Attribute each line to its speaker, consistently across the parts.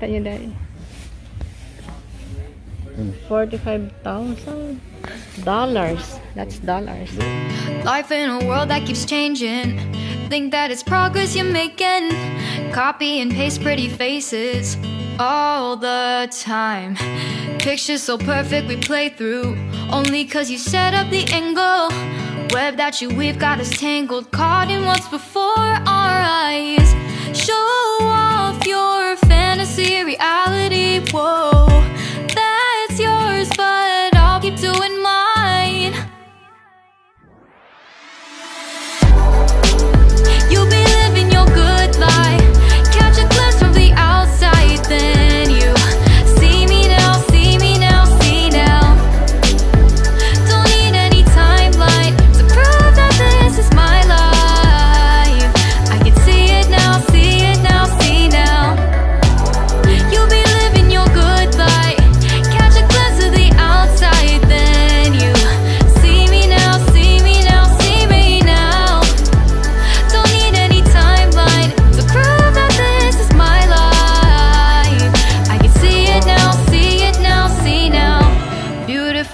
Speaker 1: Kita nyo dahil. 45,000 dollars. That's dollars.
Speaker 2: Life in a world that keeps changing. Think that it's progress you're making. Copy and paste pretty faces all the time. Pictures so perfect we play through. Only cause you set up the angle. Web that you we've got us tangled. Caught in what's before our eyes see reality. Whoa.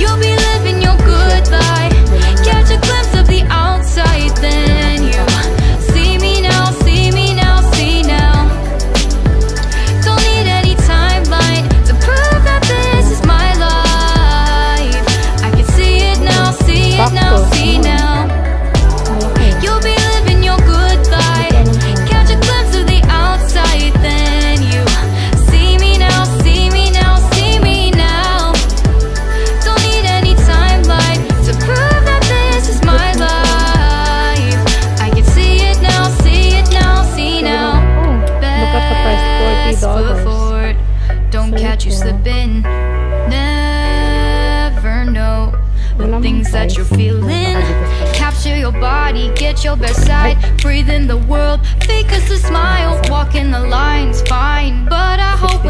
Speaker 2: You'll be let you
Speaker 1: slip
Speaker 2: in. Never know the things that you're feeling. Capture your body, get your best side. Breathe in the world, fake us a smile. Walking the line's fine, but I hope.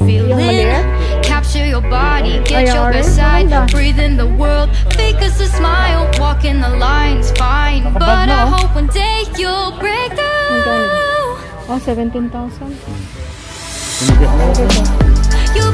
Speaker 2: you're feeling.
Speaker 1: maliit?
Speaker 2: Capture your body, get your best side,
Speaker 1: Maganda.
Speaker 2: breathe in the world, fake us a smile, walk in the lines, fine. But I hope one day you'll break
Speaker 1: Magkano?
Speaker 2: through.
Speaker 1: Oh, 17,000.
Speaker 2: You'll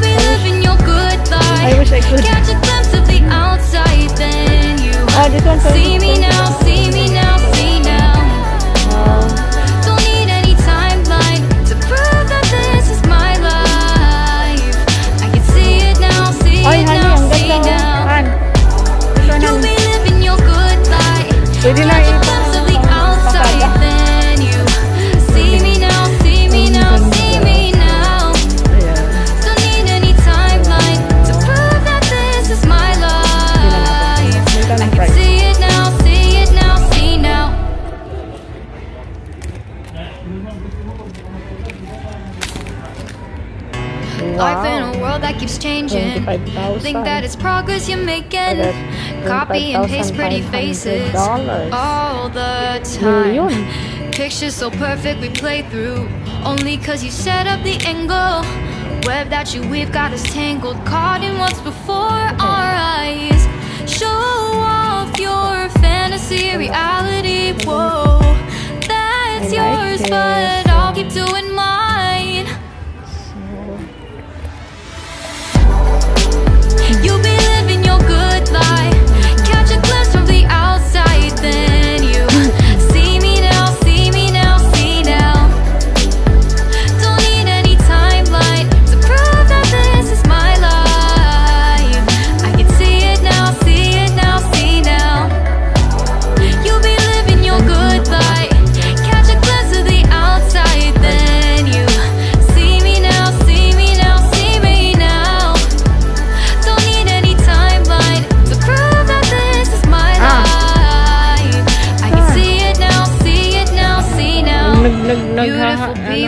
Speaker 2: changing. Think that it's progress you're making. Copy and paste pretty faces all the time. Pictures so perfect we play through. Only cause you set up the angle. Web that you we've got us tangled, caught in what's before our eyes. Show off your fantasy reality. Whoa, that's yours, but I'll keep doing mine.